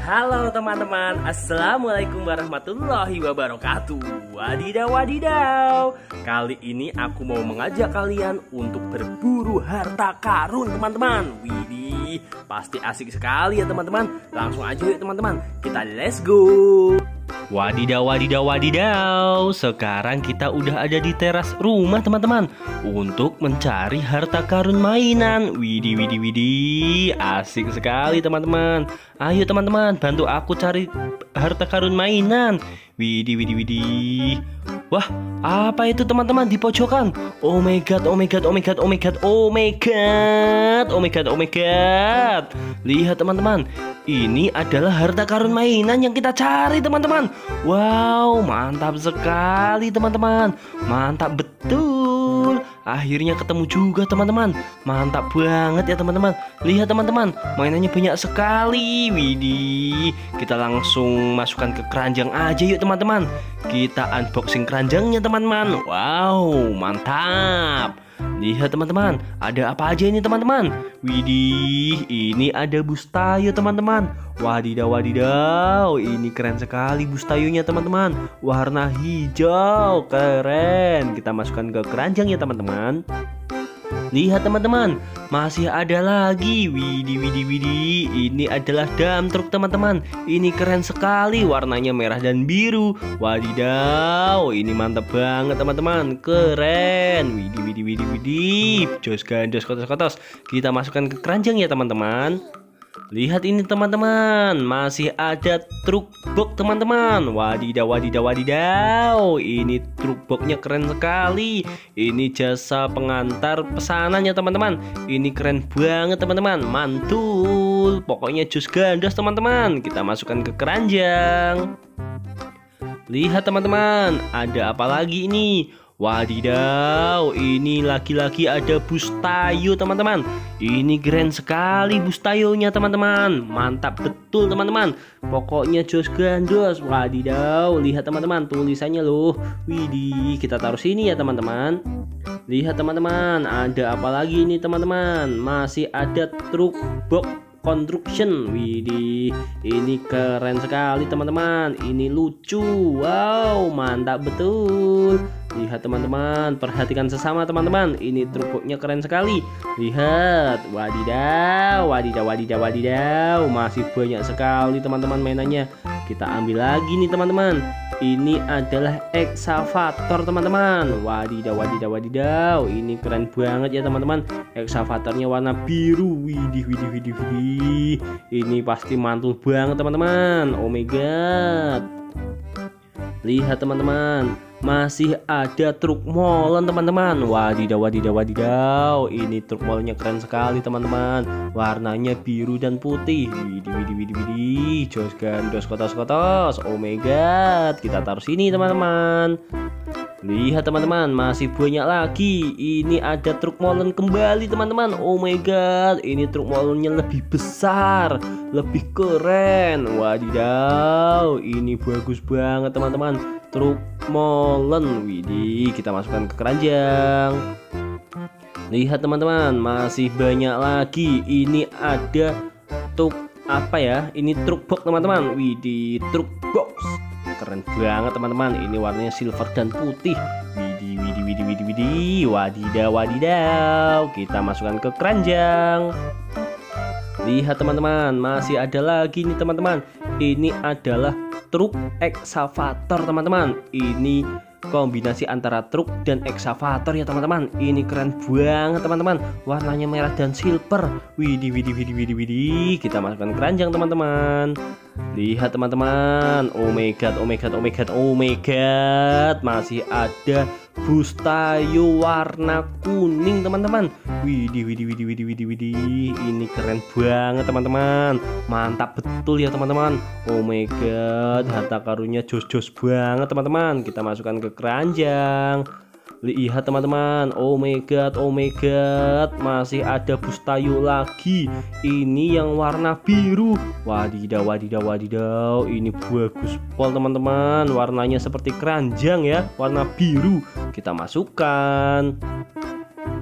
Halo teman-teman, Assalamualaikum warahmatullahi wabarakatuh. Wadidaw wadidaw Kali ini aku mau mengajak kalian untuk berburu harta karun teman-teman. Widih, pasti asik sekali ya teman-teman. Langsung aja yuk teman-teman, kita let's go Wadidaw, wadidaw, wadidaw. Sekarang kita udah ada di teras rumah teman-teman Untuk mencari harta karun mainan. Widih, widih, widih Asik sekali teman-teman. Ayo teman-teman bantu aku cari harta karun mainan. Widih, widih, widih Wah, apa itu teman-teman di pojokan? Oh my god, oh my god, oh my god, oh my god, oh my god, oh my god, oh my god. Lihat teman-teman, ini adalah harta karun mainan yang kita cari teman-teman. Wow, mantap sekali teman-teman. Mantap betul. Akhirnya ketemu juga teman-teman. Mantap banget ya teman-teman. Lihat teman-teman, mainannya banyak sekali. Widih, kita langsung masukkan ke keranjang aja yuk teman-teman. Kita unboxing keranjangnya teman-teman. Wow, mantap. Lihat teman-teman, ada apa aja ini teman-teman? Widih, ini ada bustayo teman-teman. Wadidaw wadidaw, ini keren sekali bustayonya teman-teman. Warna hijau, keren. Kita masukkan ke keranjang ya teman-teman. Lihat teman-teman, masih ada lagi. Widi widi widi. Ini adalah dam truk teman-teman. Ini keren sekali, warnanya merah dan biru. Wadidaw, ini mantap banget teman-teman. Keren. Widi widi widi widi. Jos gandos kotos-kotos. Kita masukkan ke keranjang ya teman-teman. Lihat ini teman-teman, masih ada truk box teman-teman. Wadidaw, wadidaw, wadidaw. Ini truk boxnya keren sekali. Ini jasa pengantar pesanannya teman-teman. Ini keren banget teman-teman. Mantul. Pokoknya jus gandos teman-teman. Kita masukkan ke keranjang. Lihat teman-teman, ada apa lagi ini? Wadidaw, ini lagi-lagi ada bustayo teman-teman. Ini keren sekali bustayonya teman-teman. Mantap betul teman-teman. Pokoknya jos gandos Wadidaw, lihat teman-teman tulisannya loh. Widih, kita taruh sini ya teman-teman. Lihat teman-teman, ada apa lagi ini teman-teman? Masih ada truk box construction. Widih ini keren sekali teman-teman. Ini lucu. Wow mantap betul lihat teman-teman. Perhatikan sesama teman-teman. Ini truknya keren sekali. Lihat wadidaw wadidaw wadidaw wadidaw. Masih banyak sekali teman-teman mainannya. Kita ambil lagi nih teman-teman. Ini adalah excavator teman-teman. Wadidaw wadidaw wadidaw. Ini keren banget ya teman-teman. Excavatornya warna biru. Widih widih widih widih. Ini pasti mantul banget teman-teman. Oh my god lihat teman-teman. Masih ada truk molen teman-teman. Wadidaw wadidaw wadidaw. Ini truk molennya keren sekali teman-teman. Warnanya biru dan putih. Widih widih widih widih. Jos gandos kotos kotos. Oh my god kita taruh sini teman-teman Lihat teman-teman, masih banyak lagi. Ini ada truk molen kembali teman-teman. Oh my god, ini truk molennya lebih besar, lebih keren. Wadidaw, ini bagus banget teman-teman. Truk molen. Widih, kita masukkan ke keranjang. Lihat teman-teman, masih banyak lagi. Ini ada truk apa ya? Ini truk box teman-teman. Widih, truk box keren banget teman-teman. Ini warnanya silver dan putih. Widih widih widih widih widih wadidaw wadidaw. Kita masukkan ke keranjang. Lihat teman-teman. Masih ada lagi nih teman-teman. Ini adalah truk excavator teman-teman. Ini kombinasi antara truk dan excavator ya teman-teman. Ini keren banget teman-teman. Warnanya merah dan silver. Widih widih widih widih widih kita masukkan keranjang teman-teman lihat teman-teman. Oh my god oh my god oh my god oh my god. Masih ada bustayo warna kuning teman-teman. Widih widih widih widih widih widih. Ini keren banget teman-teman. Mantap betul ya teman-teman. Oh my god harta karunnya jos-jos banget teman-teman. Kita masukkan ke keranjang lihat teman-teman. Oh my god oh my god. Masih ada bustayo lagi. Ini yang warna biru. Wadidaw wadidaw wadidaw. Ini bagus pol teman-teman. Warnanya seperti keranjang ya. Warna biru. Kita masukkan.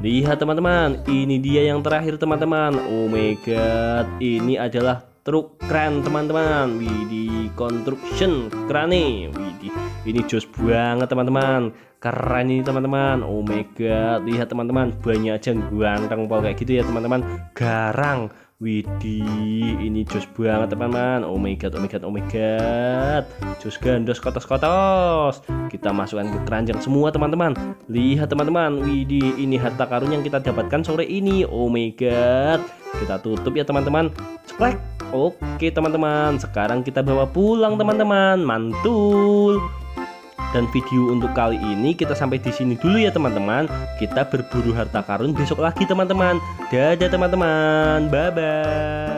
Lihat teman-teman. Ini dia yang terakhir teman-teman. Oh my god. Ini adalah truk keren teman-teman. Widih construction keren nih Widih ini jos banget teman-teman keren ini teman-teman oh my god lihat teman-teman banyak aja ganteng pol kayak gitu ya teman-teman garang Widih, ini jos banget teman-teman. Oh my god, oh my god, oh my god. Jos gandos kotos-kotos. Kita masukkan ke keranjang semua teman-teman. Lihat teman-teman, widih, ini harta karun yang kita dapatkan sore ini. Oh my god. Kita tutup ya teman-teman. Ceklek. Oke teman-teman, sekarang kita bawa pulang teman-teman. Mantul. Dan video untuk kali ini kita sampai di sini dulu ya teman-teman. Kita berburu harta karun besok lagi teman-teman. Dadah teman-teman. Bye bye.